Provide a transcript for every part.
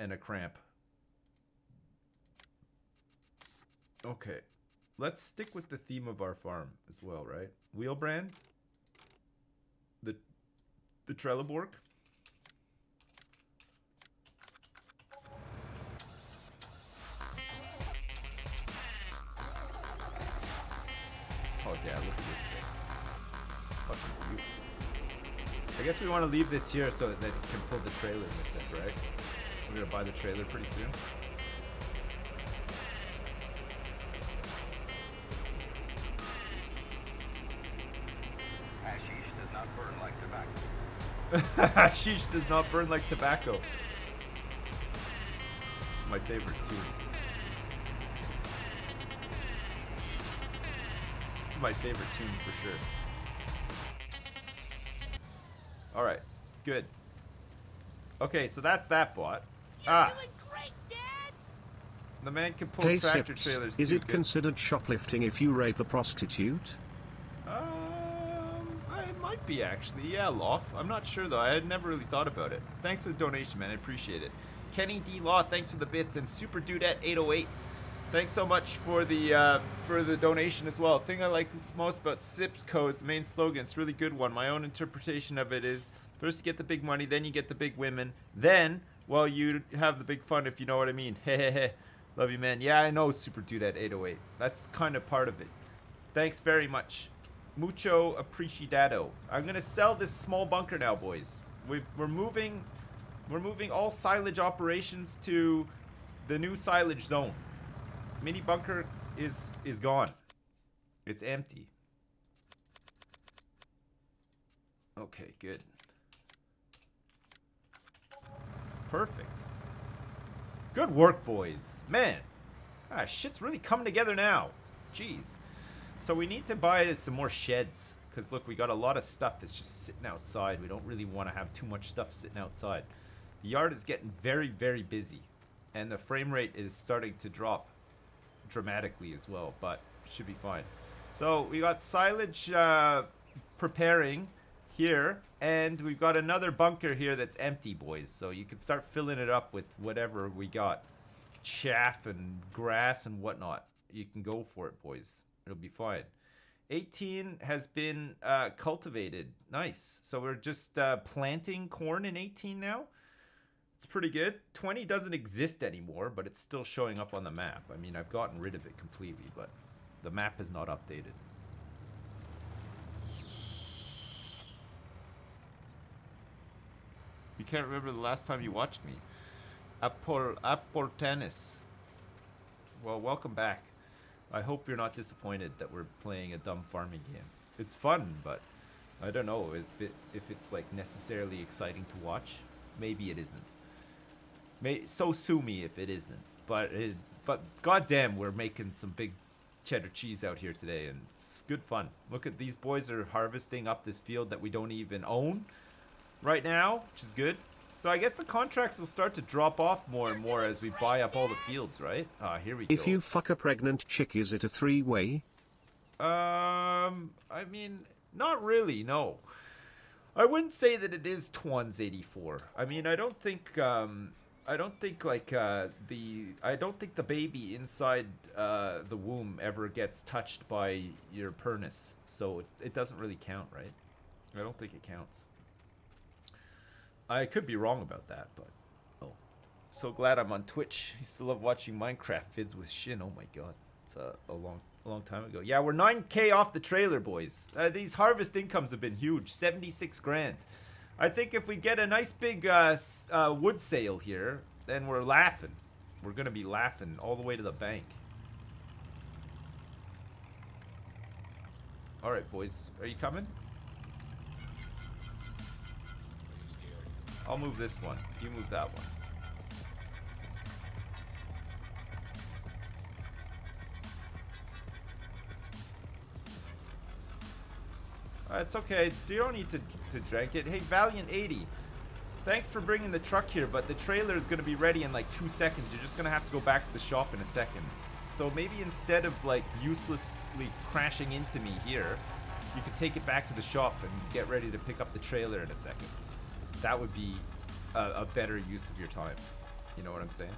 and a cramp. Okay. Let's stick with the theme of our farm as well, right? Wheelbrand. The the Trelleborg. Oh yeah, look at this thing. It's fucking beautiful. I guess we want to leave this here so that it can pull the trailer in end, right? We're gonna buy the trailer pretty soon. Hashish does not burn like tobacco. Hashish does not burn like tobacco. It's my favorite tune. This is my favorite tune for sure. Alright, good. Okay, so that's that bot. Ah, the man can pull Hey tractor Sips, trailers is it good. considered shoplifting if you rape a prostitute? Um, it might be actually. Yeah, Loff. I'm not sure though. I had never really thought about it. Thanks for the donation, man. I appreciate it. Kenny D Law, thanks for the bits, and Super Dudette 808. Thanks so much for the uh, for the donation as well. thing I like most about Sips Co is the main slogan. It's a really good one. My own interpretation of it is first you get the big money, then you get the big women, then well you have the big fun if you know what I mean. Hehehe. Love you, man. Yeah, I know Super Dudette 808. That's kind of part of it. Thanks very much. Mucho appreciado. I'm gonna sell this small bunker now, boys. we we're moving, we're moving all silage operations to the new silage zone. Mini bunker is is gone. It's empty. Okay, good. Perfect. Good work, boys. Man, ah, shit's really coming together now. Jeez. So we need to buy some more sheds. Because look, we got a lot of stuff that's just sitting outside. We don't really want to have too much stuff sitting outside. The yard is getting very, very busy. And the frame rate is starting to drop dramatically as well. But should be fine. So we got silage uh, preparing here. And we've got another bunker here that's empty, boys. So you can start filling it up with whatever we got. Chaff and grass and whatnot. You can go for it, boys. It'll be fine. 18 has been uh, cultivated. Nice. So we're just uh, planting corn in 18 now. It's pretty good. 20 doesn't exist anymore, but it's still showing up on the map. I mean, I've gotten rid of it completely, but the map is not updated. You can't remember the last time you watched me. Apor Aportanis. Well, welcome back. I hope you're not disappointed that we're playing a dumb farming game. It's fun, but I don't know if it, if it's like necessarily exciting to watch. Maybe it isn't. May so sue me if it isn't. But it, but goddamn, we're making some big cheddar cheese out here today, and it's good fun. Look at these boys are harvesting up this field that we don't even own right now, which is good. So I guess the contracts will start to drop off more and more as we buy up all the fields, right? Ah, here we go. If you fuck a pregnant chick, is it a three-way? Um, I mean, not really. No, I wouldn't say that it is Twans eighty four. I mean, I don't think. Um, I don't think like uh, the. I don't think the baby inside uh, the womb ever gets touched by your pernus, so it, it doesn't really count, right? I don't think it counts. I could be wrong about that, but oh, so glad I'm on Twitch. I used to love watching Minecraft vids with Sjin. Oh my god, it's a, a long, a long time ago. Yeah, we're 9k off the trailer, boys. Uh, these harvest incomes have been huge, 76 grand. I think if we get a nice big uh, uh, wood sale here, then we're laughing. We're gonna be laughing all the way to the bank. All right, boys, are you coming? I'll move this one. You move that one. Uh, it's okay. You don't need to, to drink it. Hey, Valiant80. Thanks for bringing the truck here, but the trailer is going to be ready in like two seconds. You're just going to have to go back to the shop in a second. So maybe instead of like uselessly crashing into me here, you could take it back to the shop and get ready to pick up the trailer in a second. That would be a, a better use of your time. You know what I'm saying?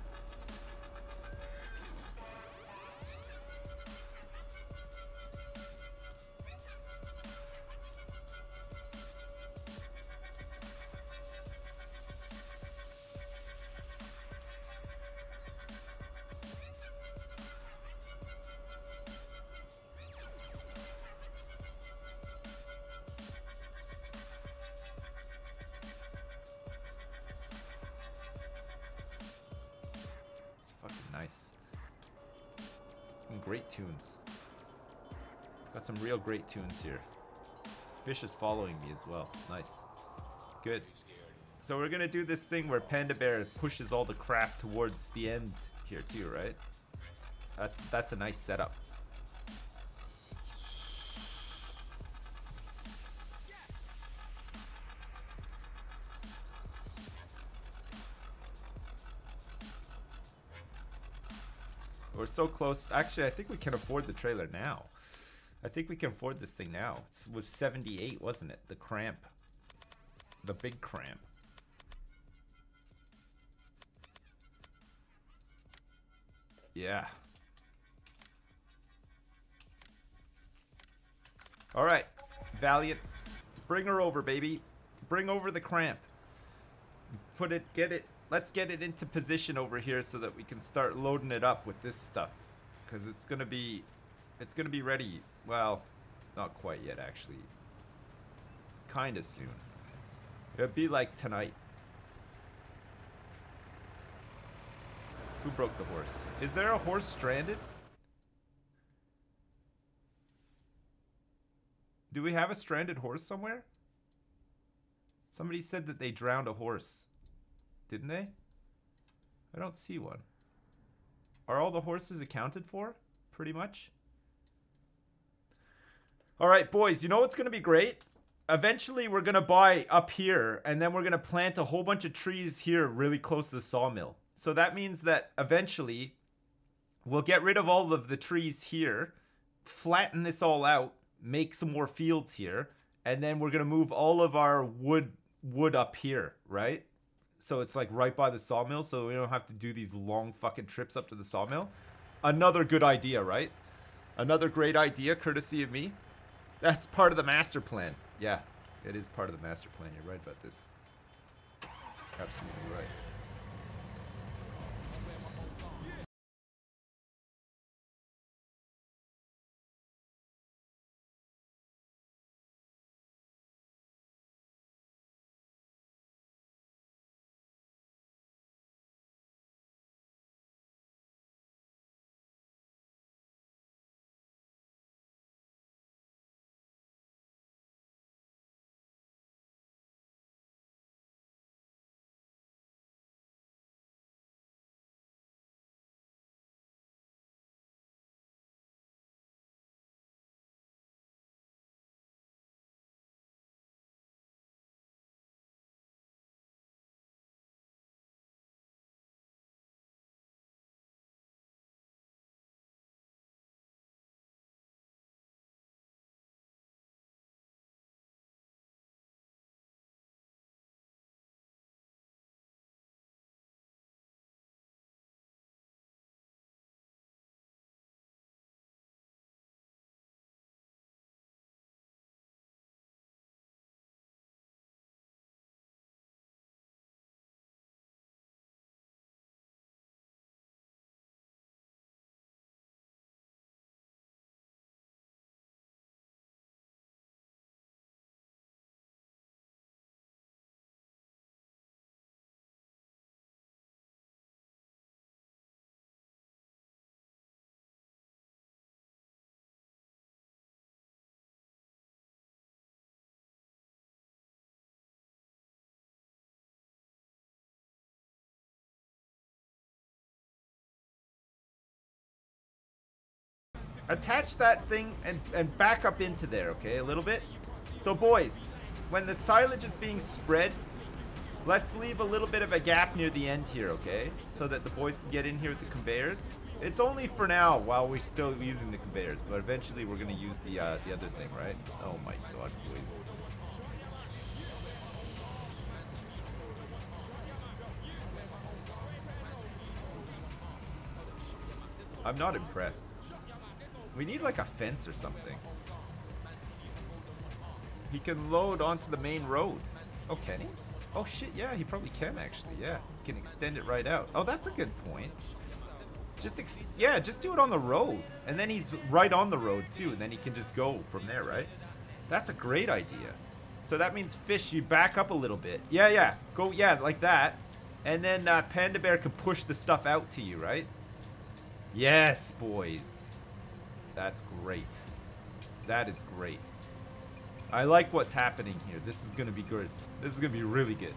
Great tunes here. Fish is following me as well. Nice. Good. So we're gonna do this thing where Panda Bear pushes all the crap towards the end here too, right? That's that's a nice setup. We're so close. Actually, I think we can afford the trailer now. I think we can afford this thing now. It was 78, wasn't it? The cramp. The big cramp. Yeah. All right, Valiant, bring her over, baby. Bring over the cramp. Put it, get it. Let's get it into position over here so that we can start loading it up with this stuff, because it's gonna be, it's gonna be ready. Well, not quite yet, actually. Kinda soon. It'll be like tonight. Who broke the horse? Is there a horse stranded? Do we have a stranded horse somewhere? Somebody said that they drowned a horse. Didn't they? I don't see one. Are all the horses accounted for? Pretty much. All right, boys, you know what's going to be great? Eventually, we're going to buy up here, and then we're going to plant a whole bunch of trees here really close to the sawmill. So that means that eventually, we'll get rid of all of the trees here, flatten this all out, make some more fields here, and then we're going to move all of our wood wood up here, right? So it's like right by the sawmill, so we don't have to do these long fucking trips up to the sawmill. Another good idea, right? Another great idea, courtesy of me. That's part of the master plan. Yeah, it is part of the master plan. You're right about this. Absolutely right. Attach that thing and, and back up into there, okay, a little bit. So boys, when the silage is being spread, let's leave a little bit of a gap near the end here, okay? So that the boys can get in here with the conveyors. It's only for now while we're still using the conveyors, but eventually we're gonna use the uh, the other thing, right? Oh my god, boys. I'm not impressed. We need like a fence or something. He can load onto the main road. Oh, can he? Oh shit, yeah, he probably can actually, yeah. He can extend it right out. Oh, that's a good point. Just, yeah, just do it on the road. And then he's right on the road too, and then he can just go from there, right? That's a great idea. So that means fish, you back up a little bit. Yeah, yeah, go, yeah, like that. And then uh, Panda Bear can push the stuff out to you, right? Yes, boys. That's great. That is great. I like what's happening here. This is going to be good. This is going to be really good.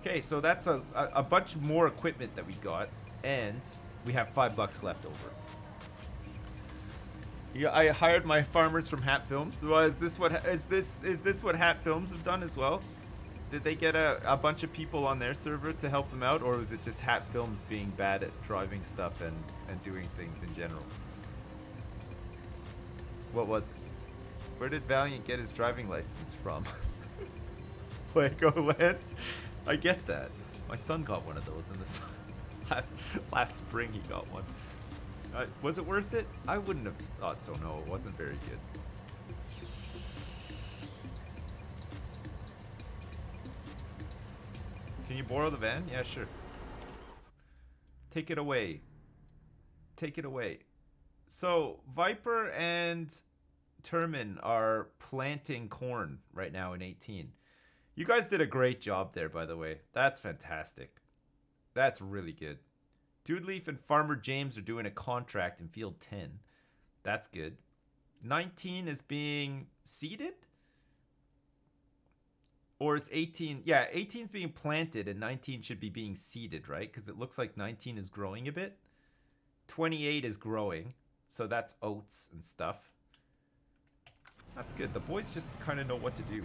Okay, so that's a, a, a, bunch more equipment that we got. And we have five bucks left over. Yeah, I hired my farmers from Hat Films. Well, is this what is this is this what Hat Films have done as well? Did they get a, a bunch of people on their server to help them out, or was it just Hat Films being bad at driving stuff and, and doing things in general? What was it? Where did Valiant get his driving license from? Legoland? I get that. My son got one of those in the last last spring. He got one. Uh, was it worth it? I wouldn't have thought so. No, it wasn't very good. Can you borrow the van? Yeah, sure. Take it away. Take it away. So, Viper and Termin are planting corn right now in 18. You guys did a great job there, by the way. That's fantastic. That's really good. Dude Leaf and Farmer James are doing a contract in field 10. That's good. 19 is being seeded? Or is 18... Yeah, 18 is being planted and 19 should be being seeded, right? Because it looks like 19 is growing a bit. 28 is growing. So that's oats and stuff. That's good. The boys just kind of know what to do.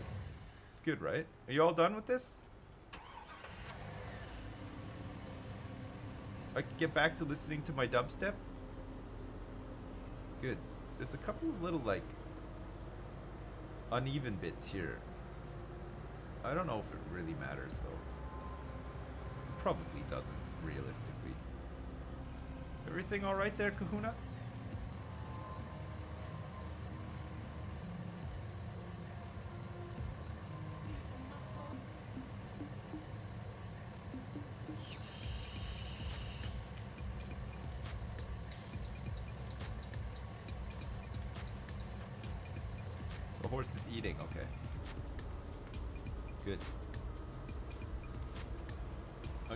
It's good, right? Are you all done with this? I can get back to listening to my dubstep? Good. There's a couple of little, like, uneven bits here. I don't know if it really matters, though. Probably doesn't, realistically. Everything alright there, Kahuna? The horse is eating, okay.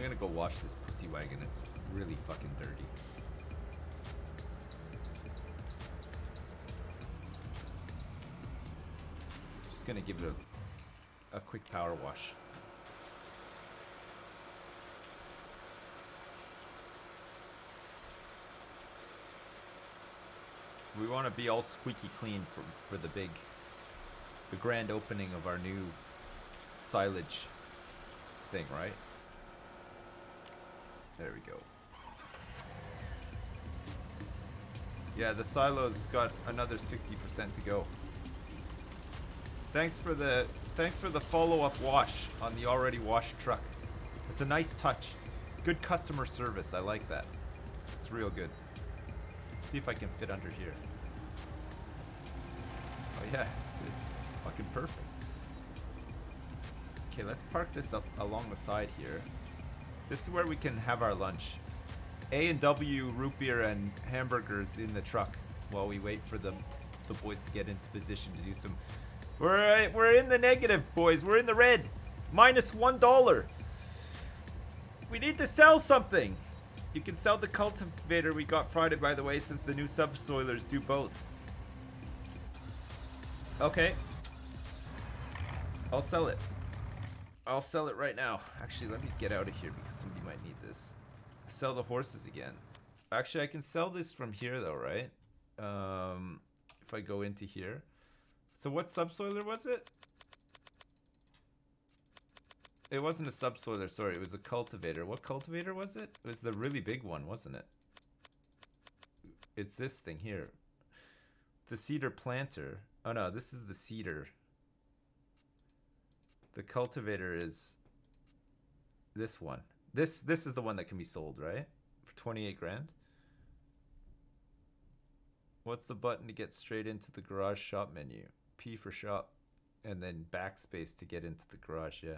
I'm gonna go wash this pussy wagon. It's really fucking dirty. Just gonna give it a, a quick power wash. We want to be all squeaky clean for, for the big, the grand opening of our new silage thing, right? There we go. Yeah, the silo's got another 60% to go. Thanks for the thanks for the follow-up wash on the already washed truck. It's a nice touch. Good customer service. I like that. It's real good. see if I can fit under here. Oh yeah, it's fucking perfect. Okay, let's park this up along the side here. This is where we can have our lunch. A and W root beer and hamburgers in the truck while we wait for the the boys to get into position to do some. We're we're in the negative, boys. We're in the red, minus one dollar. We need to sell something. You can sell the cultivator we got Friday, by the way, since the new subsoilers do both. Okay. I'll sell it. I'll sell it right now. Actually, let me get out of here because somebody might need this. Sell the horses again. Actually, I can sell this from here though, right? Um, if I go into here. So what subsoiler was it? It wasn't a subsoiler, sorry. It was a cultivator. What cultivator was it? It was the really big one, wasn't it? It's this thing here. The cedar planter. Oh no, this is the seeder. The cultivator is this one. This this is the one that can be sold, right? for 28 grand. What's the button to get straight into the garage shop menu? P for shop and then backspace to get into the garage, yeah.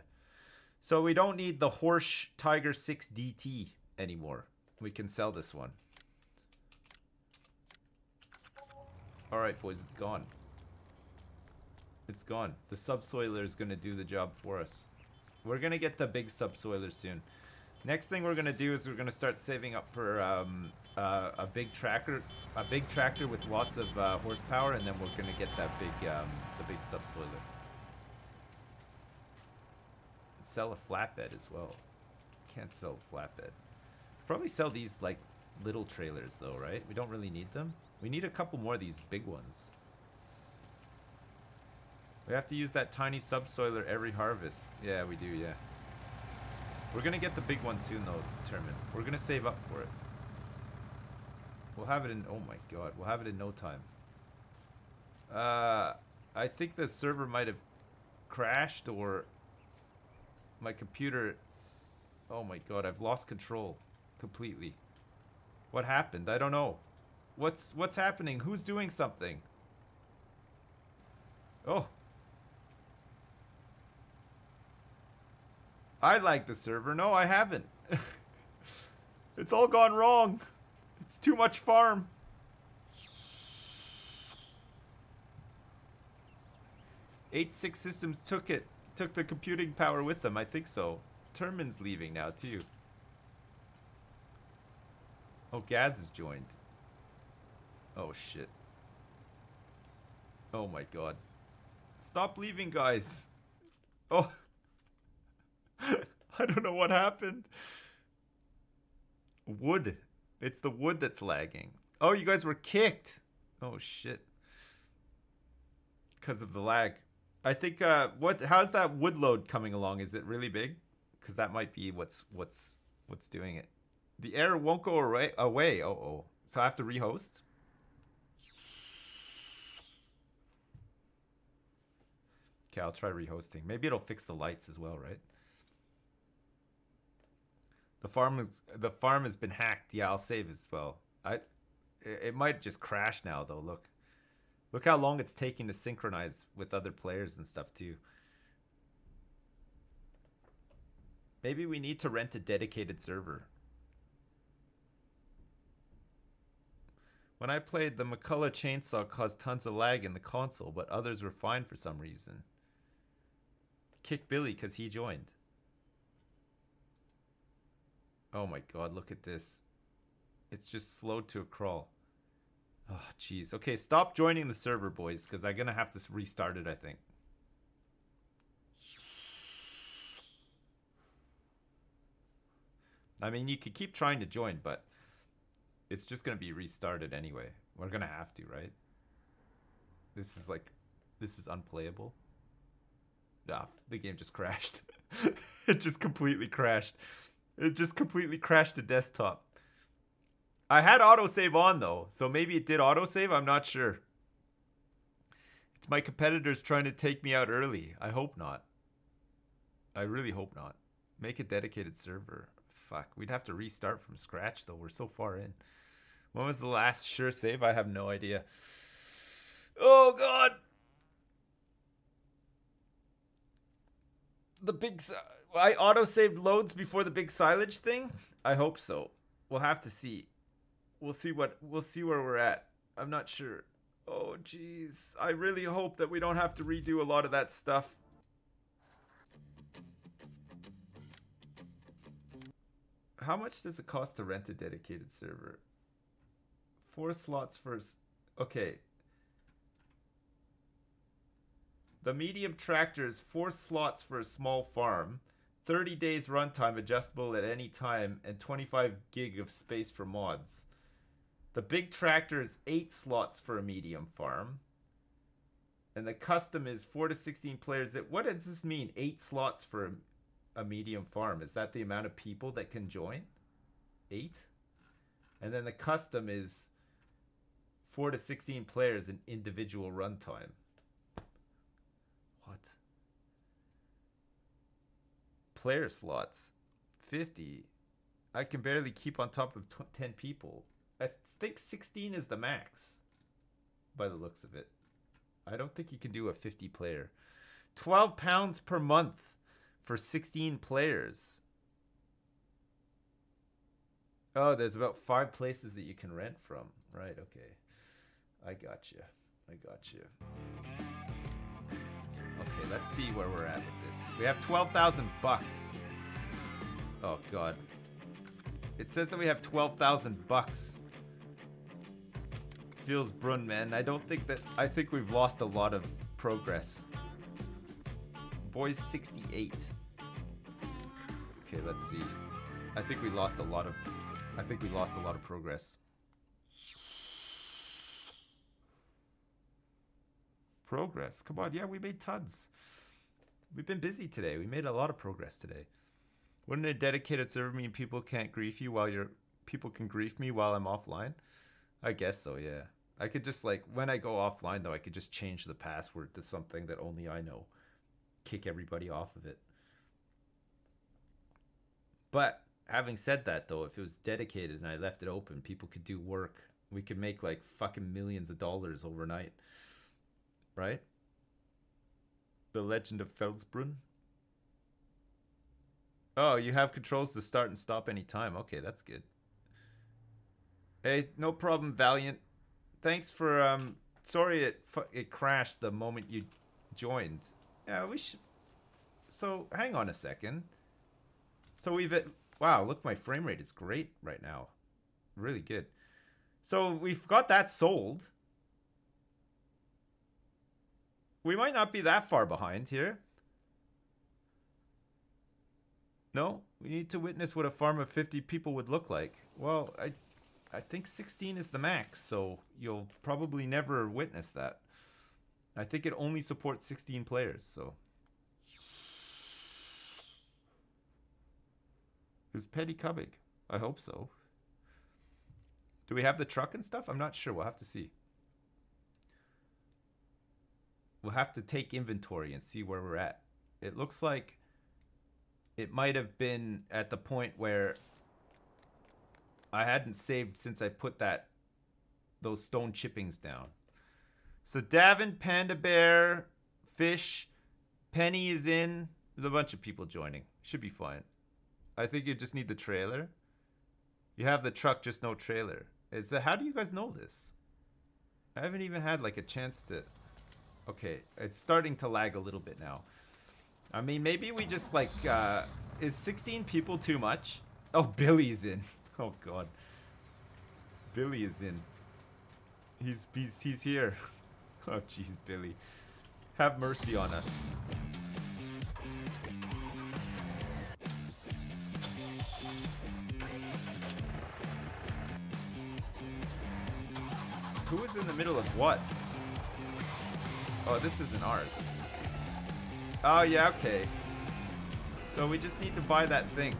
So we don't need the Horsch Tiger 6 DT anymore. We can sell this one. Alright, boys, it's gone. It's gone. The subsoiler is going to do the job for us. We're going to get the big subsoiler soon. Next thing we're going to do is we're going to start saving up for um, uh, a big tractor, a big tractor with lots of uh, horsepower, and then we're going to get that big, um, the big subsoiler. Sell a flatbed as well. Can't sell a flatbed. Probably sell these like little trailers though, right? We don't really need them. We need a couple more of these big ones. We have to use that tiny subsoiler every harvest. Yeah, we do, yeah. We're gonna get the big one soon though, Termin. We're gonna save up for it. We'll have it in, oh my god, we'll have it in no time. Uh, I think the server might have crashed or my computer, oh my god, I've lost control completely. What happened? I don't know. What's, what's happening? Who's doing something? Oh, I like the server. No, I haven't. it's all gone wrong. It's too much farm. Eight six systems took it. Took the computing power with them. I think so. Termin's leaving now too. Oh, Gaz is joined. Oh shit. Oh my god. Stop leaving, guys. Oh. I don't know what happened. Wood. It's the wood that's lagging. Oh, you guys were kicked. Oh shit. Because of the lag. I think uh what how's that wood load coming along? Is it really big? Cuz that might be what's what's what's doing it. The error won't go away away. Oh oh. So I have to rehost. Okay, I'll try rehosting. Maybe it'll fix the lights as well, right? The farm is the farm has been hacked. Yeah, I'll save as well. I it, might just crash now though. Look. Look how long it's taking to synchronize with other players and stuff too. Maybe we need to rent a dedicated server. When I played, the McCulloch chainsaw caused tons of lag in the console, but others were fine for some reason. Kick Billy because he joined. Oh my god, look at this. It's just slowed to a crawl. Oh, jeez. Okay, stop joining the server, boys, because I'm going to have to restart it, I think. I mean, you could keep trying to join, but it's just going to be restarted anyway. We're going to have to, right? This is like, this is unplayable. Nah, the game just crashed. it just completely crashed. It just completely crashed the desktop. I had autosave on though, so maybe it did autosave. I'm not sure. It's my competitors trying to take me out early. I hope not. I really hope not. Make a dedicated server. Fuck, we'd have to restart from scratch though. We're so far in. When was the last sure save? I have no idea. Oh god. The big I auto saved loads before the big silage thing. I hope so. We'll have to see. We'll see what we'll see where we're at. I'm not sure. Oh jeez. I really hope that we don't have to redo a lot of that stuff. How much does it cost to rent a dedicated server? Four slots for okay. The medium tractor is four slots for a small farm. 30 days runtime adjustable at any time, and 25 gig of space for mods. The big tractor is 8 slots for a medium farm. And the custom is 4 to 16 players. What does this mean? 8 slots for a, medium farm. Is that the amount of people that can join? 8? And then the custom is 4 to 16 players in individual runtime. What? Player slots 50 I can barely keep on top of tw- 10 people. I think 16 is the max, by the looks of it. I don't think you can do a 50 player. 12 pounds per month for 16 players. Oh, there's about five places that you can rent from. Right, okay. I got you. I got you. Okay, let's see where we're at with this. We have 12,000 bucks. Oh god. It says that we have 12,000 bucks. Felsbrunn, man. I don't think that I think we've lost a lot of progress. Boys 68. Okay, let's see. I think we lost a lot of I think we lost a lot of progress. Progress. Come on. Yeah, we made tons. We've been busy today. We made a lot of progress today. Wouldn't a dedicated server mean people can't grief you while you're people can grief me while I'm offline? I guess so, yeah. I could just like when I go offline though, I could just change the password to something that only I know. Kick everybody off of it. But having said that though, if it was dedicated and I left it open, people could do work. We could make like fucking millions of dollars overnight. Right? The Legend of Felsbrunn. Oh, you have controls to start and stop any time. Okay, that's good. Hey, no problem, Valiant. Thanks for um. Sorry, it it crashed the moment you joined. Yeah, we should. So hang on a second. So we've it wow, look, my frame rate is great right now, really good. So we've got that sold. We might not be that far behind here. No, we need to witness what a farm of 50 people would look like. Well, I I think 16 is the max, so you'll probably never witness that. I think it only supports 16 players, so. Is Petty coming? I hope so. Do we have the truck and stuff? I'm not sure. We'll have to see. We'll have to take inventory and see where we're at. It looks like it might have been at the point where I hadn't saved since I put that those stone chippings down. So Davin, Panda Bear, Fish, Penny is in. There's a bunch of people joining. Should be fine. I think you just need the trailer. You have the truck, just no trailer. Is that, how do you guys know this? I haven't even had like a chance to. Okay, it's starting to lag a little bit now. I mean, maybe we just like. Uh, is 16 people too much? Oh, Billy's in. Oh god. Billy is in. He's he's he's here. Oh jeez, Billy. Have mercy on us. Who is in the middle of what? Oh, this isn't ours. Oh yeah, okay. So we just need to buy that thing.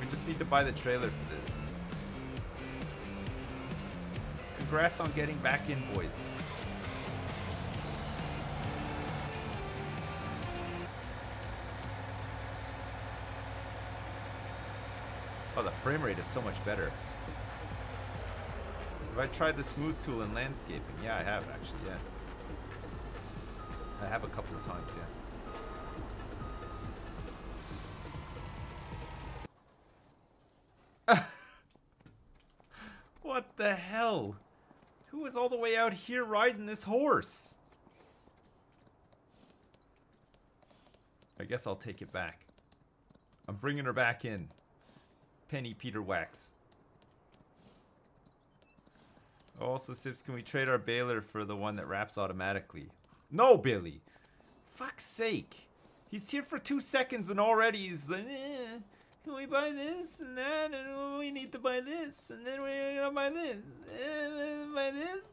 We just need to buy the trailer for this. Congrats on getting back in, boys. Oh, the frame rate is so much better. Have I tried the smooth tool in landscaping? Yeah, I have actually, yeah. I have a couple of times, yeah. What the hell? Who is all the way out here riding this horse? I guess I'll take it back. I'm bringing her back in. Penny Peter Wax. Also, Sips, can we trade our baler for the one that wraps automatically? No, Billy! Fuck's sake! He's here for two seconds and already he's like, eh, can we buy this and that? And we need to buy this. And then we're gonna buy this. Eh, buy this?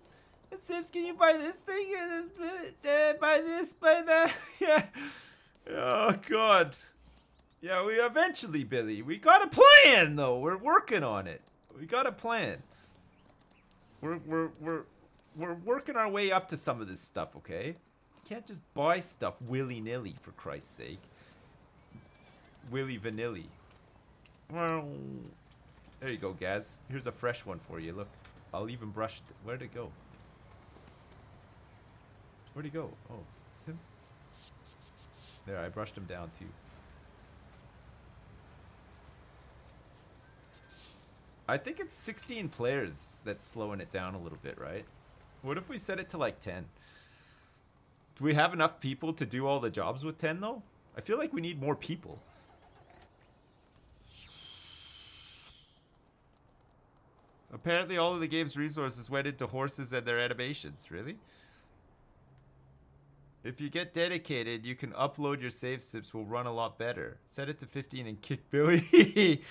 And Sips, can you buy this thing? And uh, buy this, buy that? yeah. Oh, God. Yeah, we eventually, Billy. We got a plan, though. We're working on it. We got a plan. We're we're we're we're working our way up to some of this stuff, okay? Can't just buy stuff willy nilly for Christ's sake. Willy vanilly. Well, there you go, Gaz. Here's a fresh one for you. Look, I'll even brush. Where'd it go? Where'd he go? Oh, is this him? There, I brushed him down too. I think it's 16 players that's slowing it down a little bit, right? What if we set it to like 10? Do we have enough people to do all the jobs with 10 though? I feel like we need more people. Apparently all of the game's resources went into horses and their animations. Really? If you get dedicated, you can upload your save sips will run a lot better. Set it to 15 and kick Billy.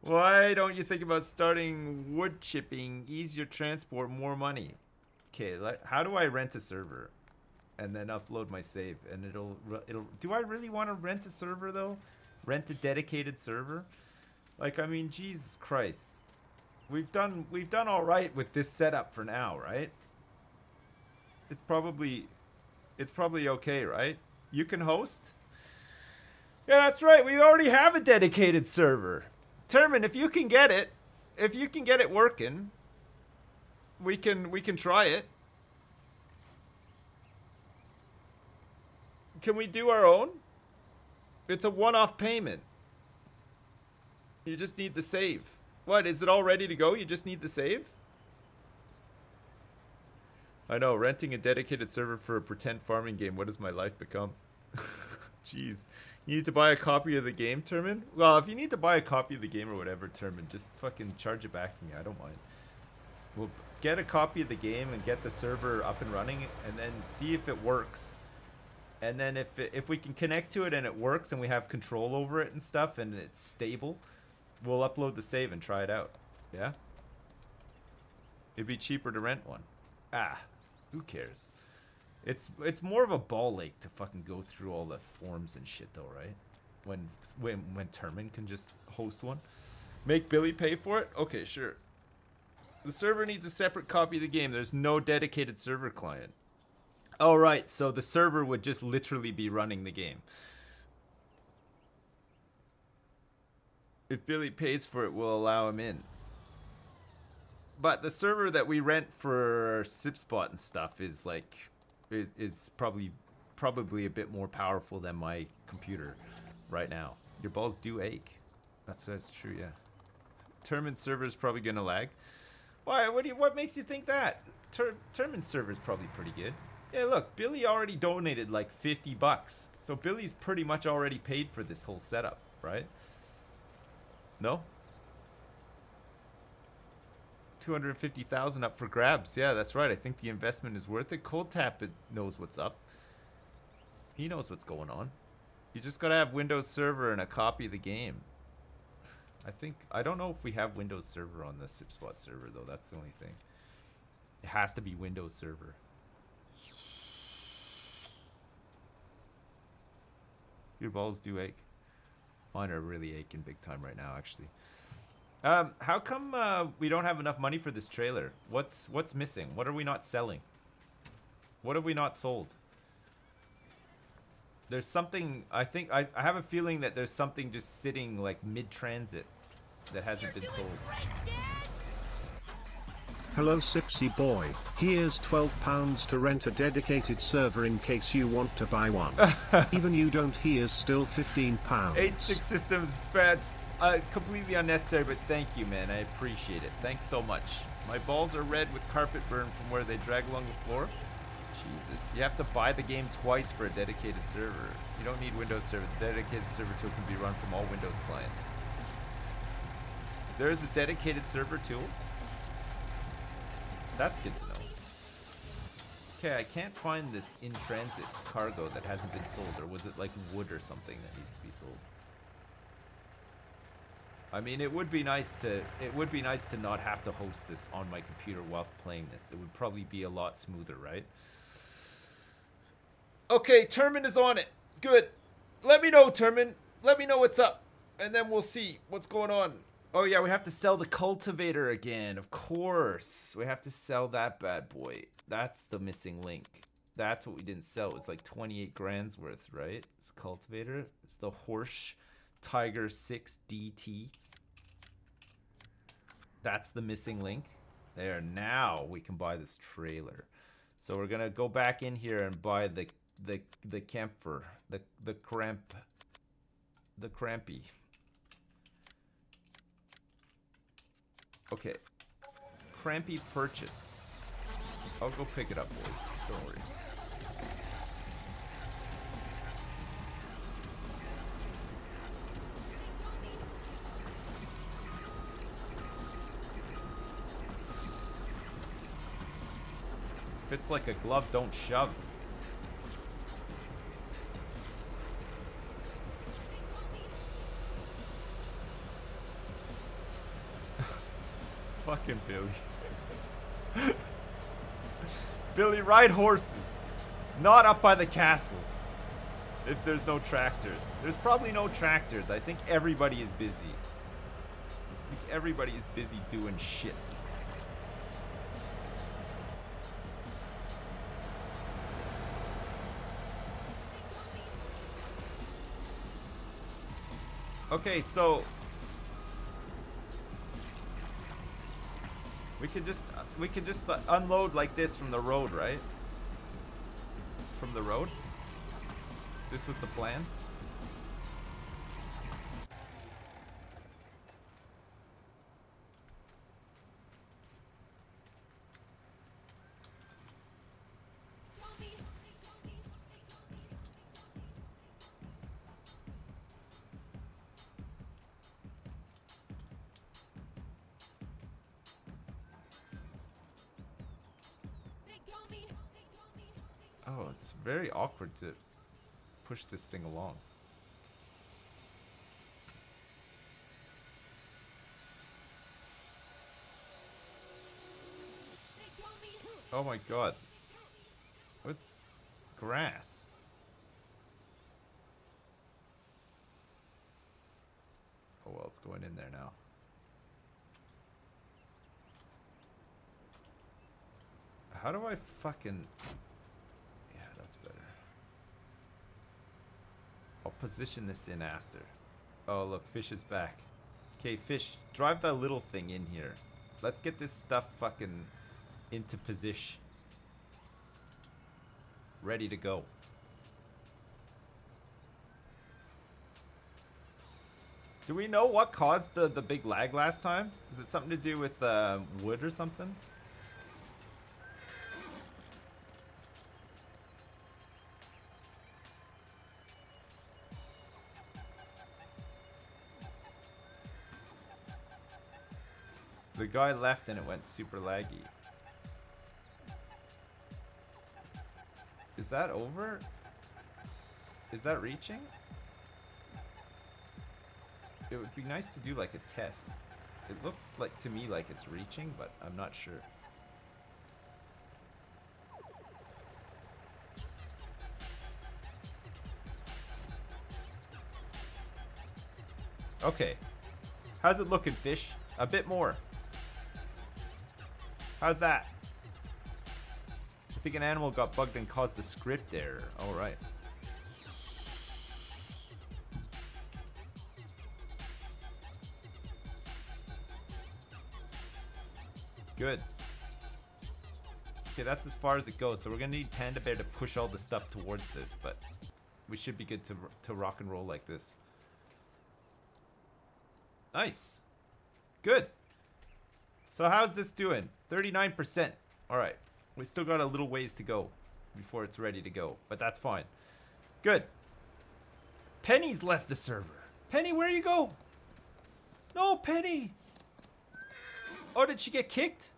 Why don't you think about starting wood chipping, easier transport, more money? Okay, how do I rent a server? And then upload my save and it'll it'll do I really want to rent a server though? Rent a dedicated server? Like I mean Jesus Christ. We've done we've done all right with this setup for now, right? It's probably it's probably okay, right? You can host? Yeah, that's right. We already have a dedicated server. Termin, if you can get it, if you can get it working, we can we can try it. Can we do our own? It's a one-off payment. You just need the save. What, is it all ready to go? You just need the save? I know, renting a dedicated server for a pretend farming game. What has my life become? Jeez. You need to buy a copy of the game, Termin? Well, if you need to buy a copy of the game or whatever, Termin, just fucking charge it back to me. I don't mind. We'll get a copy of the game and get the server up and running and then see if it works. And then if if we can connect to it and it works and we have control over it and stuff and it's stable, we'll upload the save and try it out. Yeah? It'd be cheaper to rent one. Ah, who cares? It's it's more of a ball ache to fucking go through all the forms and shit though, right? When when when Termin can just host one. Make Billy pay for it? Okay, sure. The server needs a separate copy of the game. There's no dedicated server client. Oh right, so the server would just literally be running the game. If Billy pays for it, we'll allow him in. But the server that we rent for SipSpot and stuff is like is, is probably probably a bit more powerful than my computer right now. Your balls do ache. That's that's true, yeah. Termin server is probably gonna lag. Why? What do you? What makes you think that? Ter server is probably pretty good. Yeah, look, Billy already donated like 50 bucks. So Billy's pretty much already paid for this whole setup, right? No? 250,000 up for grabs. Yeah, that's right. I think the investment is worth it. Cold Tap it knows what's up. He knows what's going on. You just got to have Windows Server and a copy of the game. I think I don't know if we have Windows Server on the SipSpot server though. That's the only thing. It has to be Windows Server. Your balls do ache. Mine are really aching big time right now, actually. Um, how come uh, we don't have enough money for this trailer? What's what's missing? What are we not selling? What have we not sold? There's something. I think I, I have a feeling that there's something just sitting like mid-transit that hasn't been sold. Hello Sipsy boy, here's 12 pounds to rent a dedicated server in case you want to buy one. Even you don't here's still 15 pounds. Eight six systems. That's uh, completely unnecessary, but thank you, man. I appreciate it. Thanks so much. My balls are red with carpet burn from where they drag along the floor. Jesus, you have to buy the game twice for a dedicated server. You don't need Windows Server. The dedicated server tool can be run from all Windows clients. There is a dedicated server tool. That's good to know. Okay, I can't find this in transit cargo that hasn't been sold, or was it like wood or something that needs to be sold? I mean, it would be nice to it would be nice to not have to host this on my computer whilst playing this. It would probably be a lot smoother, right? Okay, Termin is on it. Good. Let me know, Termin. Let me know what's up, and then we'll see what's going on. Oh yeah, we have to sell the cultivator again. Of course, we have to sell that bad boy. That's the missing link. That's what we didn't sell. It was like 28 grand's worth, right? It's cultivator. It's the Horsch Tiger 6 DT. That's the missing link. There, now we can buy this trailer. So we're gonna go back in here and buy the the the camphor, the the cramp, the crampy. Okay, crampy purchased. I'll go pick it up, boys. Don't worry. Fits like a glove, don't shove. Fucking Billy. Billy, ride horses. Not up by the castle. If there's no tractors. There's probably no tractors. I think everybody is busy. Everybody is busy doing shit. Okay, so we can just uh, we can just uh, unload like this from the road, right? From the road. This was the plan. To push this thing along. Oh my god. What's grass? Oh well, it's going in there now. How do I fucking... Yeah, that's better. I'll position this in after. Oh, look, fish is back. Okay, fish, drive that little thing in here. Let's get this stuff fucking into position. Ready to go. Do we know what caused the, the big lag last time? Is it something to do with uh, wood or something? The guy left and it went super laggy. Is that over? Is that reaching? It would be nice to do like a test. It looks like to me like it's reaching, but I'm not sure. Okay. How's it looking, fish? A bit more. How's that? I think an animal got bugged and caused a script error. Alright. Good. Okay, that's as far as it goes. So we're gonna need Panda Bear to push all the stuff towards this, but we should be good to, to rock and roll like this. Nice. Good. So how's this doing? 39%. All right. We still got a little ways to go before it's ready to go, but that's fine. Good. Penny's left the server. Penny, where you go? No, Penny. Oh, did she get kicked?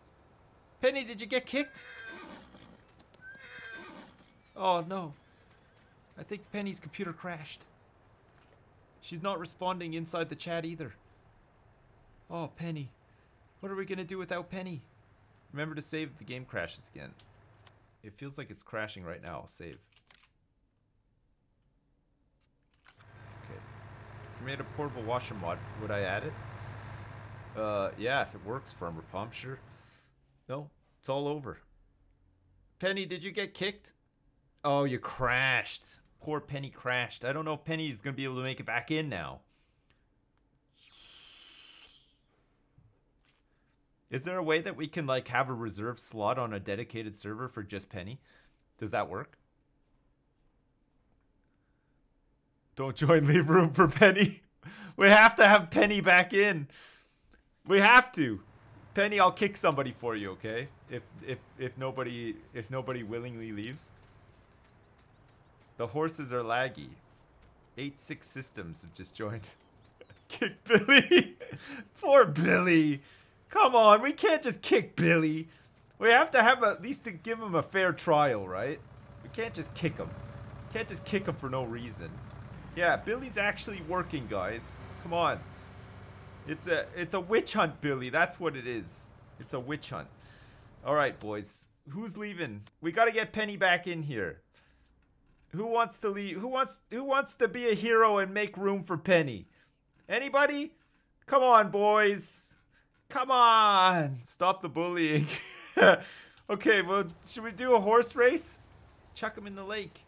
Penny, did you get kicked? Oh, no. I think Penny's computer crashed. She's not responding inside the chat either. Oh, Penny. What are we going to do without Penny? Remember to save if the game crashes again. It feels like it's crashing right now. I'll save. Okay. If you made a portable washer mod, would I add it? Uh, yeah, if it works for I'm sure. No, it's all over. Penny, did you get kicked? Oh, you crashed. Poor Penny crashed. I don't know if Penny is going to be able to make it back in now. Is there a way that we can like have a reserve slot on a dedicated server for just Penny? Does that work? Don't join, leave room for Penny. We have to have Penny back in. We have to. Penny, I'll kick somebody for you, okay? If if if nobody if nobody willingly leaves. The horses are laggy. Eight six systems have just joined. kick Billy. Poor Billy. Come on, we can't just kick Billy. We have to have a, at least to give him a fair trial, right? We can't just kick him. Can't just kick him for no reason. Yeah, Billy's actually working, guys. Come on. It's a it's a witch hunt, Billy. That's what it is. It's a witch hunt. All right, boys. Who's leaving? We got to get Penny back in here. Who wants to leave? Who wants who wants to be a hero and make room for Penny? Anybody? Come on, boys. Come on. Stop the bullying. okay, well, should we do a horse race? Chuck him in the lake.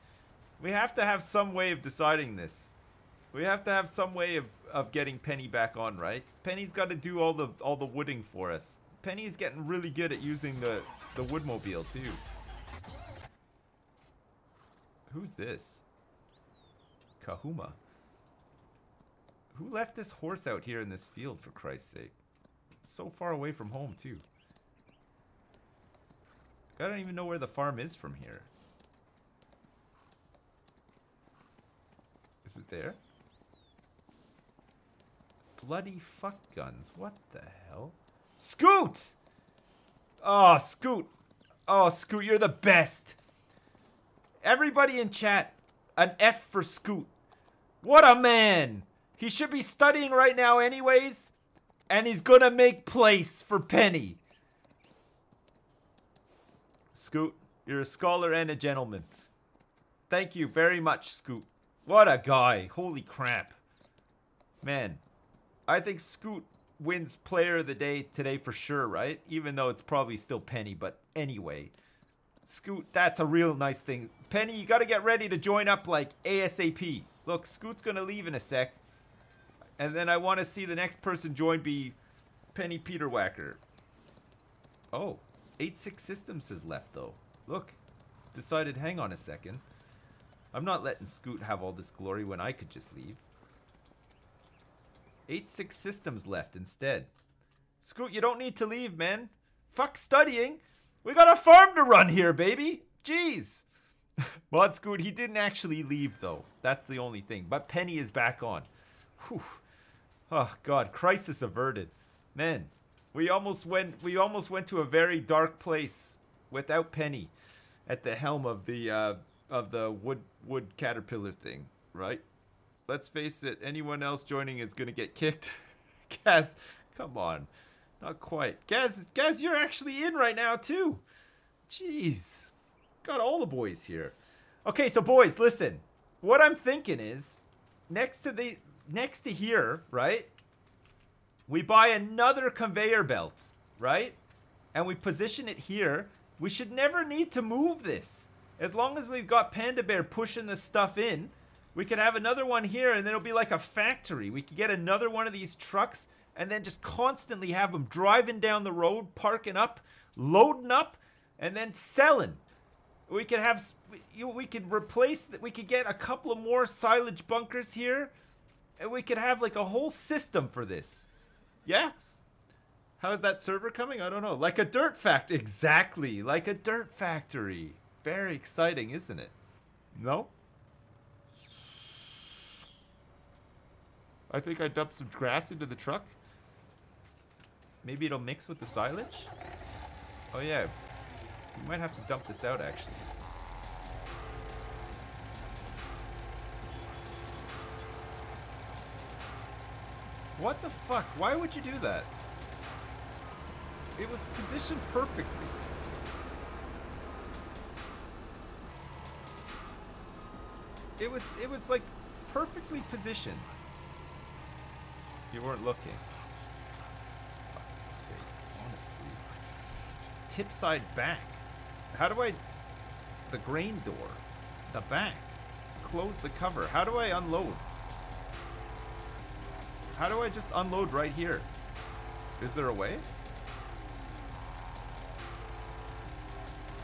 We have to have some way of deciding this. We have to have some way of, of getting Penny back on, right? Penny's got to do all the all the wooding for us. Penny's getting really good at using the the woodmobile too. Who's this? Kahuma. Who left this horse out here in this field for Christ's sake? So far away from home too. I don't even know where the farm is from here. Is it there? Bloody fuck guns. What the hell? Scoot! Oh, Scoot. Oh, Scoot, you're the best. Everybody in chat, an F for Scoot. What a man. He should be studying right now anyways. And he's gonna make place for Penny. Scoot, you're a scholar and a gentleman. Thank you very much, Scoot. What a guy. Holy crap. Man, I think Scoot wins player of the day today for sure, right? Even though it's probably still Penny, but anyway. Scoot, that's a real nice thing. Penny, you gotta get ready to join up like ASAP. Look, Scoot's gonna leave in a sec. And then I want to see the next person join be Penny Peter Whacker. Oh, 8-6 Systems has left though. Look, decided hang on a second. I'm not letting Scoot have all this glory when I could just leave. 8-6 Systems left instead. Scoot, you don't need to leave, man. Fuck studying. We got a farm to run here, baby. Jeez. Mod Scoot, he didn't actually leave though. That's the only thing. But Penny is back on. Whew. Oh God, crisis averted. Man, we almost went. We almost went to a very dark place without Penny at the helm of the uh, of the wood wood caterpillar thing, right? Let's face it. Anyone else joining is gonna get kicked. Gaz, come on, not quite. Gaz, Gaz, you're actually in right now too. Jeez, got all the boys here. Okay, so boys, listen. What I'm thinking is, next to the next to here, right? We buy another conveyor belt, right? And we position it here. We should never need to move this. As long as we've got Panda Bear pushing this stuff in, we could have another one here and then it'll be like a factory. We could get another one of these trucks and then just constantly have them driving down the road, parking up, loading up, and then selling. We could have, we could replace, we could get a couple of more silage bunkers here and we could have like a whole system for this. Yeah? How is that server coming? I don't know. Like a dirt factory. Exactly. Like a dirt factory. Very exciting, isn't it? No? I think I dumped some grass into the truck. Maybe it'll mix with the silage? Oh yeah. We might have to dump this out actually. What the fuck? Why would you do that? It was positioned perfectly. It was it was like perfectly positioned. You weren't looking. Fuck's sake, honestly. Tip side back. How do I the grain door? The back. Close the cover. How do I unload? How do I just unload right here? Is there a way?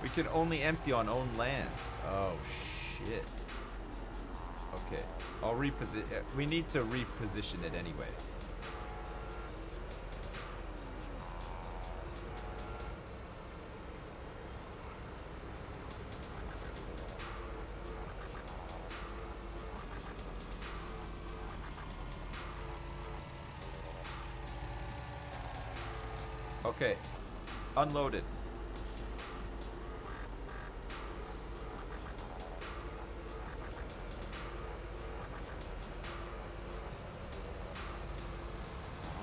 We can only empty on own land. Oh, shit. Okay. I'll reposition. Uh, we need to reposition it anyway. Okay. Unloaded.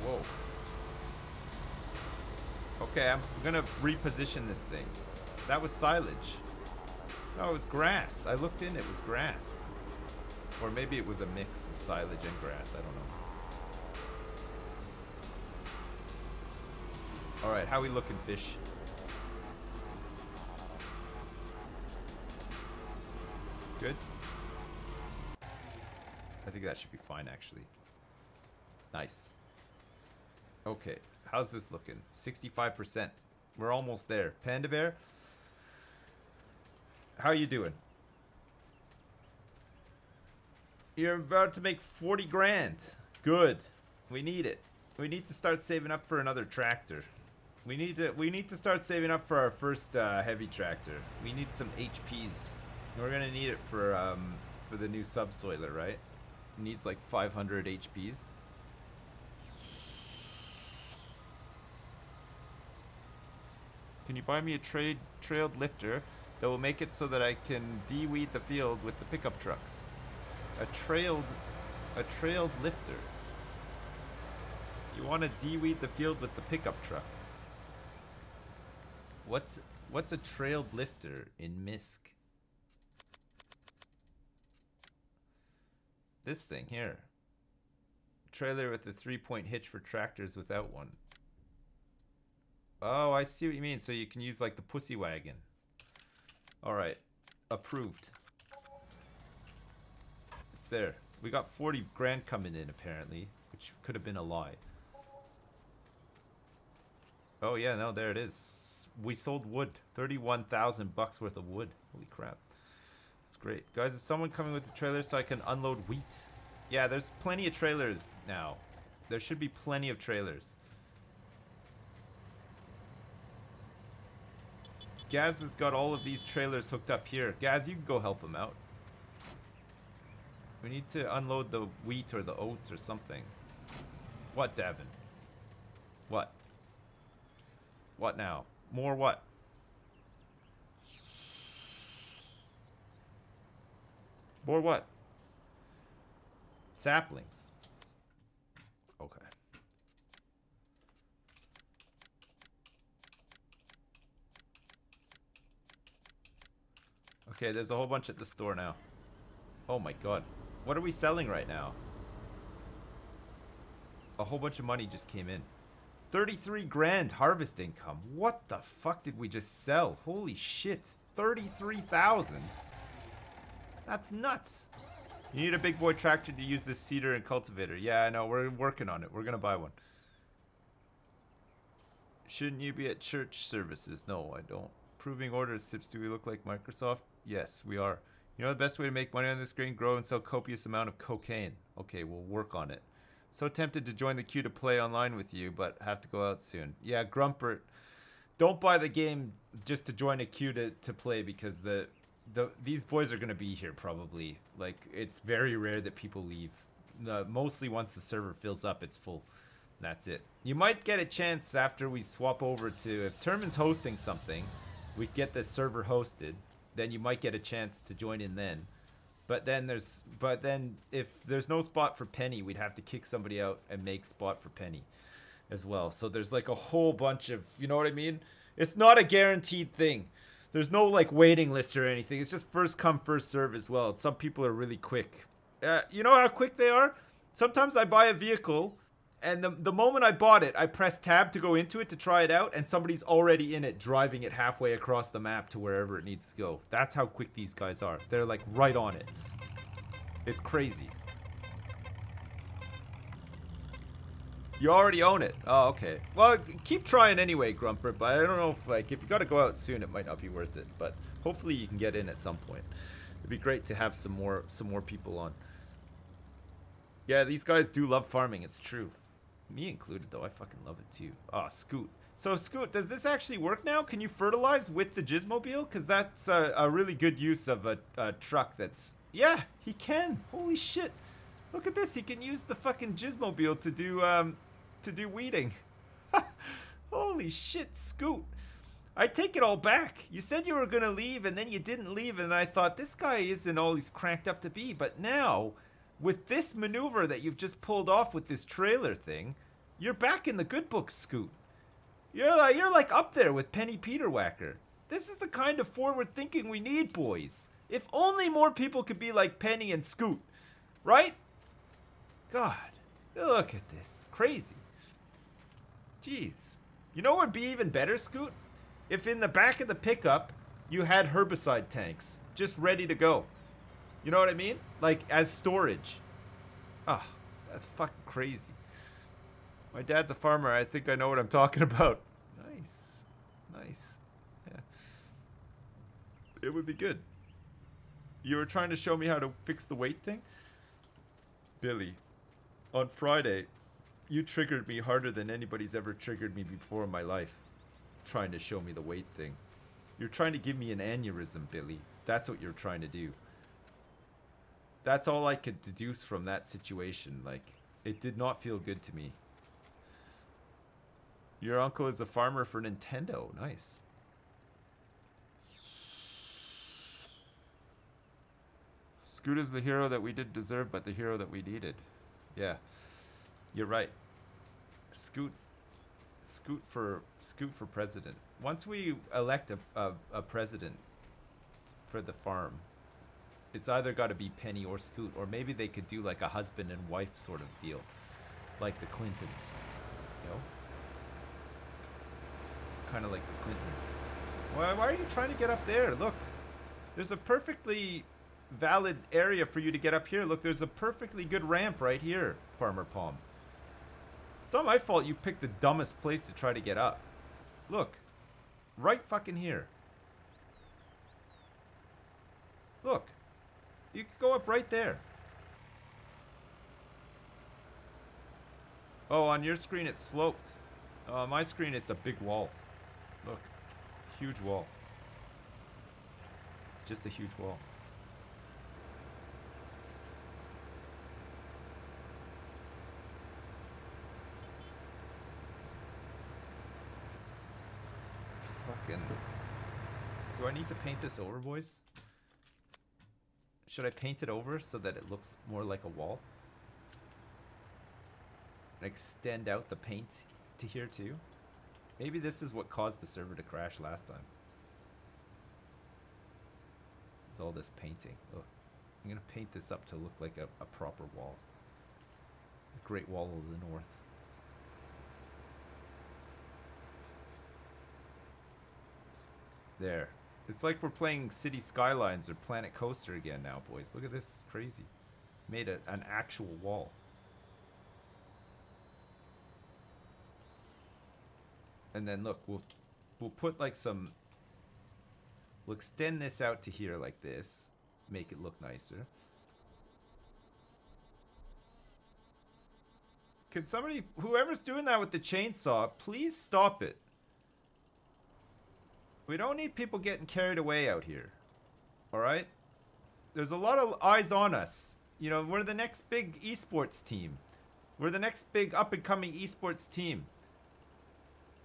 Whoa. Okay, I'm gonna reposition this thing. That was silage. No, it was grass. I looked in, it was grass. Or maybe it was a mix of silage and grass. I don't know. Alright, how we looking, fish? Good? I think that should be fine, actually. Nice. Okay, how's this looking? 65%. We're almost there. Panda Bear? How you doing? You're about to make 40 grand. Good. We need it. We need to start saving up for another tractor. We need to we need to start saving up for our first uh, heavy tractor. We need some HPs. We're gonna need it for um, for the new subsoiler, right? It needs like 500 HPs. Can you buy me a trade trailed lifter that will make it so that I can de-weed the field with the pickup trucks? A trailed a trailed lifter. You want to de-weed the field with the pickup truck. What's what's a trailed lifter in MISC? This thing here. Trailer with a three-point hitch for tractors without one. Oh, I see what you mean. So you can use like the pussy wagon. All right, approved. It's there. We got 40 grand coming in apparently, which could have been a lie. Oh yeah, no, there it is. We sold wood, 31,000 bucks worth of wood. Holy crap. That's great. Guys, is someone coming with the trailer so I can unload wheat? Yeah, there's plenty of trailers now. There should be plenty of trailers. Gaz has got all of these trailers hooked up here. Gaz, you can go help him out. We need to unload the wheat or the oats or something. What, Davin? What? What now? More what? More what? Saplings. Okay. Okay, there's a whole bunch at the store now. Oh my god. What are we selling right now? A whole bunch of money just came in. 33 grand harvest income. What the fuck did we just sell? Holy shit. 33,000? That's nuts. You need a big boy tractor to use this seeder and cultivator. Yeah, I know. We're working on it. We're going to buy one. Shouldn't you be at church services? No, I don't. Proving orders sips. Do we look like Microsoft? Yes, we are. You know the best way to make money on this screen? Grow and sell copious amount of cocaine. Okay, we'll work on it. So tempted to join the queue to play online with you, but have to go out soon. Yeah, Grumpert, don't buy the game just to join a queue to, to play because the the these boys are gonna be here probably. Like it's very rare that people leave. Mostly once the server fills up, it's full. That's it. You might get a chance after we swap over to if Termin's hosting something, we get the server hosted. Then you might get a chance to join in then. But then there's but then if there's no spot for Penny, we'd have to kick somebody out and make spot for Penny as well. So there's like a whole bunch of, you know what I mean? It's not a guaranteed thing. There's no like waiting list or anything. It's just first come first serve as well. Some people are really quick. Uh, you know how quick they are? Sometimes I buy a vehicle and the, the moment I bought it, I press tab to go into it to try it out, and somebody's already in it, driving it halfway across the map to wherever it needs to go. That's how quick these guys are. They're like right on it. It's crazy. You already own it. Oh, okay. Well, keep trying anyway, Grumper. But I don't know if like if you got to go out soon, it might not be worth it. But hopefully you can get in at some point. It'd be great to have some more some more people on. Yeah, these guys do love farming. It's true. Me included, though. I fucking love it too. Ah, oh, Scoot. So, Scoot, does this actually work now? Can you fertilize with the Gizmobile? Because that's a, a, really good use of a, a truck that's... Yeah, he can. Holy shit. Look at this. He can use the fucking Gizmobile to do, um, to do weeding. Holy shit, Scoot. I take it all back. You said you were going to leave, and then you didn't leave, and I thought, this guy isn't all he's cranked up to be. But now, with this maneuver that you've just pulled off with this trailer thing, you're back in the good books, Scoot. You're like, you're like up there with Penny Peterwacker. This is the kind of forward thinking we need, boys. If only more people could be like Penny and Scoot, right? God, look at this. Crazy. Jeez. You know what would be even better, Scoot? If in the back of the pickup, you had herbicide tanks just ready to go. You know what I mean? Like, as storage. Ah, oh, that's fucking crazy. My dad's a farmer. I think I know what I'm talking about. Nice. Nice. Yeah. It would be good. You were trying to show me how to fix the weight thing? Billy, on Friday, you triggered me harder than anybody's ever triggered me before in my life. Trying to show me the weight thing. You're trying to give me an aneurysm, Billy. That's what you're trying to do. That's all I could deduce from that situation. Like, it did not feel good to me. Your uncle is a farmer for Nintendo. Nice. Scoot is the hero that we did deserve, but the hero that we needed. Yeah. You're right. Scoot Scoot for Scoot for president. Once we elect a, a, a president for the farm, it's either got to be Penny or Scoot, or maybe they could do like a husband and wife sort of deal, like the Clintons. You know? kind of like the Clintons. Why, why are you trying to get up there? Look, there's a perfectly valid area for you to get up here. Look, there's a perfectly good ramp right here, Farmer Palm. It's not my fault you picked the dumbest place to try to get up. Look, right fucking here. Look, you could go up right there. Oh, on your screen it's sloped. Uh, on my screen it's a big wall. Look. Huge wall. It's just a huge wall. Fucking... Do I need to paint this over, boys? Should I paint it over so that it looks more like a wall? Extend out the paint to here too? Maybe this is what caused the server to crash last time. It's all this painting. I'm going to paint this up to look like a, a proper wall. The Great Wall of the North. There. It's like we're playing Cities Skylines or Planet Coaster again now, boys. Look at this. It's crazy. Made a, an actual wall. And then look, we'll we'll put like some we'll extend this out to here like this. Make it look nicer. Can somebody whoever's doing that with the chainsaw, please stop it. We don't need people getting carried away out here. Alright? There's a lot of eyes on us. You know, we're the next big esports team. We're the next big up and coming esports team.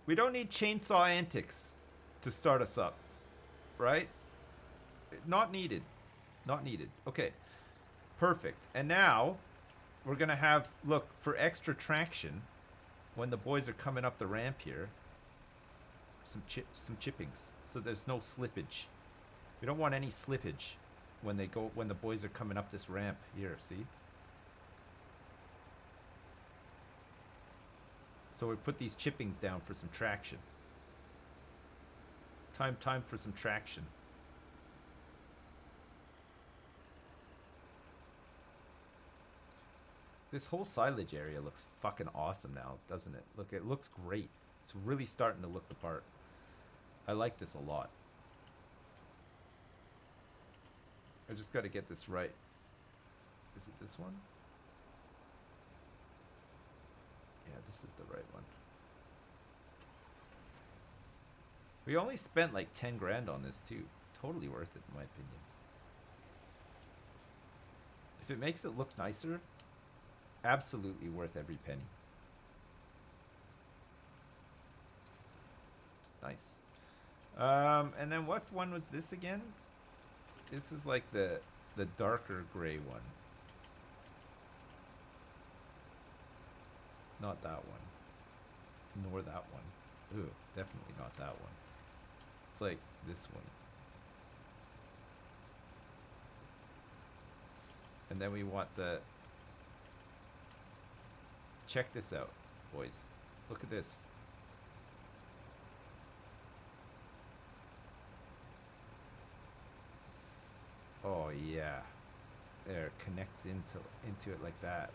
We don't need chainsaw antics to start us up. Right? Not needed. Not needed. Okay. Perfect. And now, we're going to have, look, for extra traction, when the boys are coming up the ramp here, some some chippings, so there's no slippage. We don't want any slippage when they go, when the boys are coming up this ramp here, see? So we put these chippings down for some traction. Time, time for some traction. This whole silage area looks fucking awesome now, doesn't it? Look, it looks great. It's really starting to look the part. I like this a lot. I just got to get this right. Is it this one? Yeah, this is the right one. We only spent like 10 grand on this too. Totally worth it in my opinion. If it makes it look nicer, absolutely worth every penny. Nice. Um, and then what one was this again? This is like the the darker gray one. Not that one. Nor that one. Ooh, definitely not that one. It's like this one. And then we want the... Check this out, boys. Look at this. Oh yeah. There, it connects into into it like that.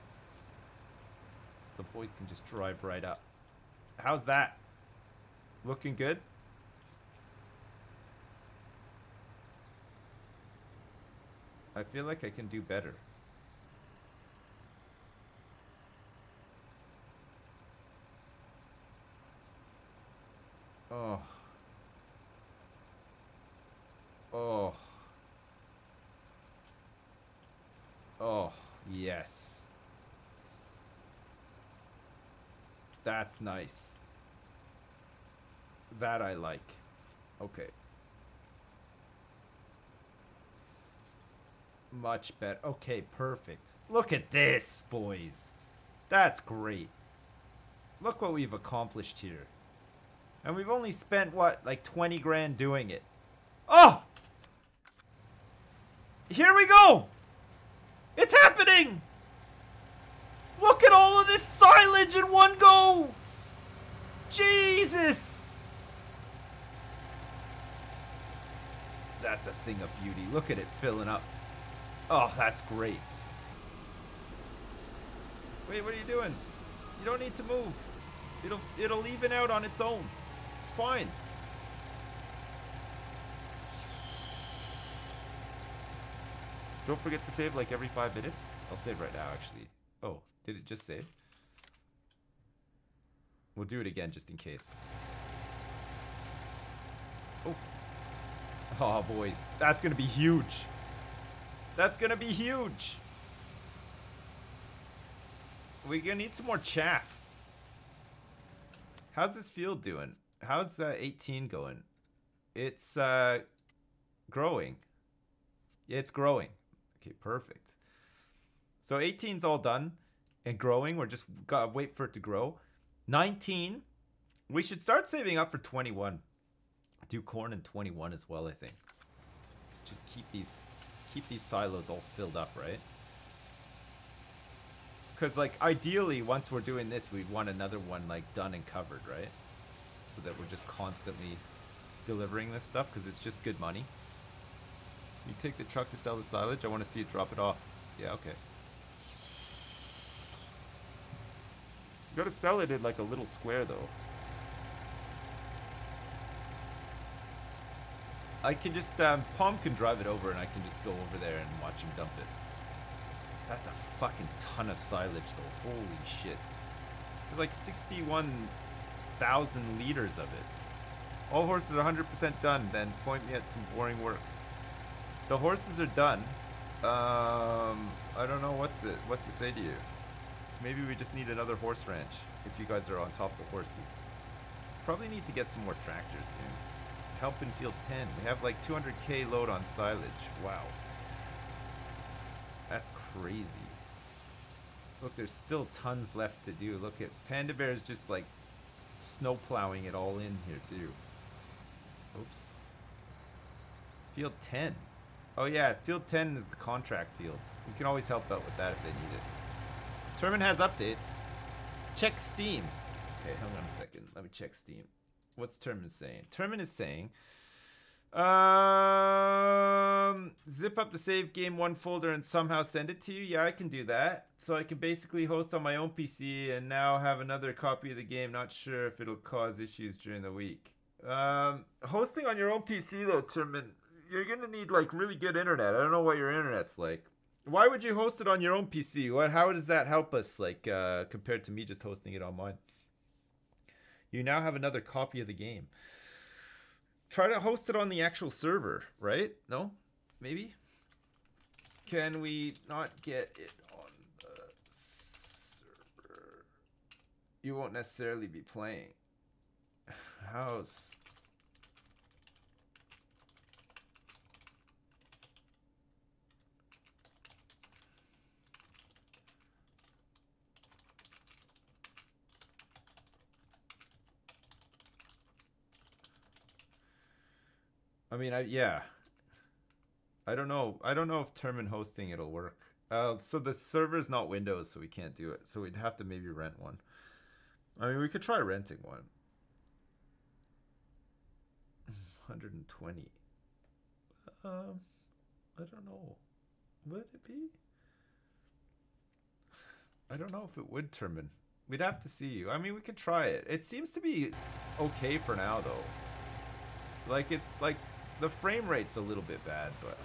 So the boys can just drive right up. How's that? Looking good? I feel like I can do better. Oh. Oh, yes. That's nice. That I like. Okay. Much better. Okay, perfect. Look at this, boys. That's great. Look what we've accomplished here. And we've only spent, what, like 20 grand doing it. Oh! Here we go! Happening! Look at all of this silage in one go! Jesus! That's a thing of beauty. Look at it filling up. Oh, that's great. Wait, what are you doing? You don't need to move. It'll it'll even out on its own. It's fine. Don't forget to save like every five minutes. I'll save right now, actually. Oh, did it just save? We'll do it again just in case. Oh. Oh, boys. That's going to be huge. That's going to be huge. We're going to need some more chaff. How's this field doing? How's uh, 18 going? It's uh, growing. It's growing. Okay, perfect. So 18's all done and growing. We're just gotta wait for it to grow. 19, we should start saving up for 21. Do corn in 21 as well, I think. Just keep these keep these silos all filled up, right? Because like ideally, once we're doing this, we'd want another one like done and covered, right? So that we're just constantly delivering this stuff because it's just good money. You take the truck to sell the silage? I want to see it drop it off. Yeah, okay. You gotta sell it in like a little square though. I can just, um, Palm can drive it over and I can just go over there and watch him dump it. That's a fucking ton of silage though. Holy shit. There's like 61,000 liters of it. All horses are 100% done, then point me at some boring work. The horses are done. Um, I don't know what to what to say to you. Maybe we just need another horse ranch if you guys are on top of horses. Probably need to get some more tractors soon. Help in field 10. We have like 200k load on silage. Wow. That's crazy. Look, there's still tons left to do. Look at Panda Bear's just like snow plowing it all in here too. Oops. Field 10. Oh yeah, field 10 is the contract field. We can always help out with that if they need it. Termin has updates. Check Steam. Okay, hang on a second. Let me check Steam. What's Termin saying? Termin is saying, Um, zip up the save game one folder and somehow send it to you. Yeah, I can do that. So I can basically host on my own PC and now have another copy of the game. Not sure if it'll cause issues during the week. Um, hosting on your own PC though, Timon, you're gonna need like really good internet. I don't know what your internet's like. Why would you host it on your own PC? What? How does that help us? Like uh, compared to me just hosting it on mine. You now have another copy of the game. Try to host it on the actual server, right? No? Maybe? Can we not get it on the server? You won't necessarily be playing. How's... I mean, I yeah. I don't know. I don't know if Termin hosting it'll work. Uh, so the server's not Windows, so we can't do it. So we'd have to maybe rent one. I mean, we could try renting one. 120. Um, I don't know. Would it be? I don't know if it would Termin. We'd have to see. you. I mean, we could try it. It seems to be okay for now, though. Like, it's like the frame rate's a little bit bad, but...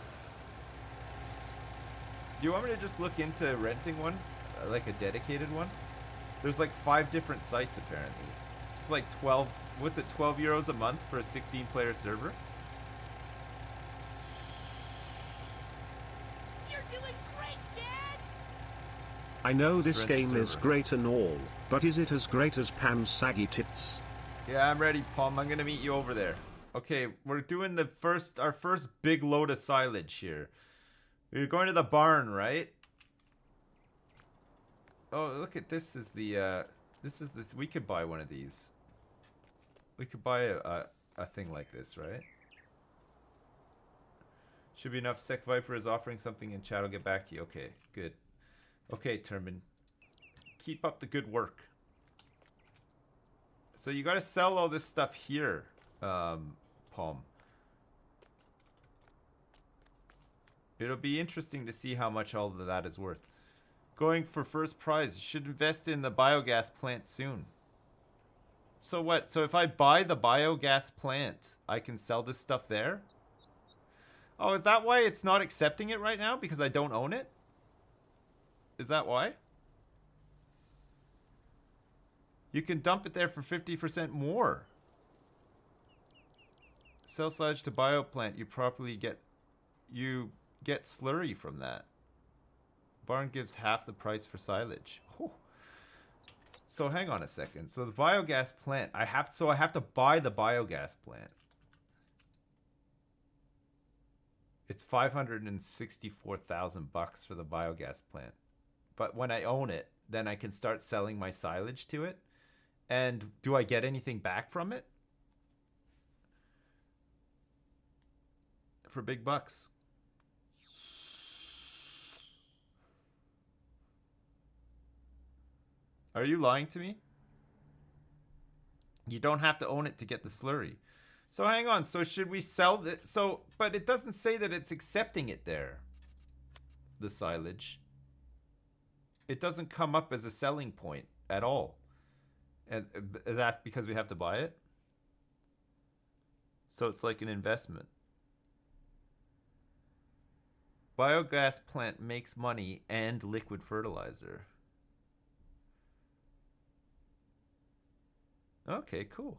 Do you want me to just look into renting one? Uh, like a dedicated one? There's like five different sites, apparently. It's like 12... What's it, 12 euros a month for a 16-player server? You're doing great, Dad! I know this Rent game is great and all, but is it as great as Pam's saggy tits? Yeah, I'm ready, Palm. I'm gonna meet you over there. Okay, we're doing the first, our first big load of silage here. We're going to the barn, right? Oh, look at this is the, uh, this is the, we could buy one of these. We could buy a, a, a thing like this, right? Should be enough. Sec Viper is offering something in chat. I'll get back to you. Okay, good. Okay, Termin. Keep up the good work. So you gotta sell all this stuff here, um, Palm. It'll be interesting to see how much all of that is worth. Going for first prize. You should invest in the biogas plant soon. So what? So if I buy the biogas plant, I can sell this stuff there? Oh, is that why it's not accepting it right now? Because I don't own it? Is that why? You can dump it there for 50% more. Sell sludge to bioplant. You properly get you get slurry from that. Barn gives half the price for silage. So hang on a second. So the biogas plant, I have so I have to buy the biogas plant. It's 564,000 bucks for the biogas plant. But when I own it, then I can start selling my silage to it. And do I get anything back from it? For big bucks. Are you lying to me? You don't have to own it to get the slurry. So hang on. So should we sell it? So, but it doesn't say that it's accepting it there. The silage. It doesn't come up as a selling point at all. And uh, is that because we have to buy it? So it's like an investment. Biogas plant makes money and liquid fertilizer. Okay, cool.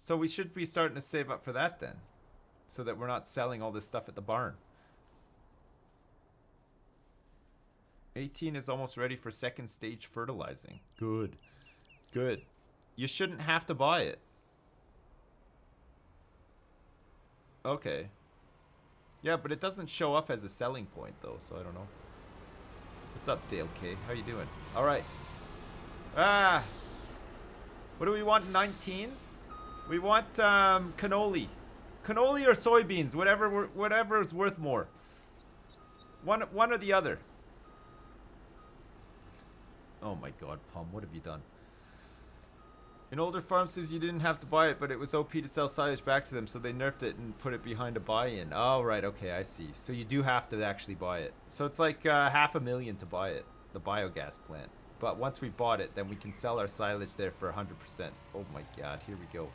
So we should be starting to save up for that then. So that we're not selling all this stuff at the barn. 18 is almost ready for second stage fertilizing. Good. Good. You shouldn't have to buy it. Okay. Yeah, but it doesn't show up as a selling point though, so I don't know. What's up, Dale K? How you doing? All right. Ah. What do we want? 19. We want um, cannoli, cannoli or soybeans, whatever whatever is worth more. One one or the other. Oh my God, Palm, what have you done? In older farm sims, you didn't have to buy it, but it was OP to sell silage back to them, so they nerfed it and put it behind a buy-in. Oh, right, okay, I see. So you do have to actually buy it. So it's like uh, half a million to buy it, the biogas plant. But once we bought it, then we can sell our silage there for 100%. Oh my god, here we go.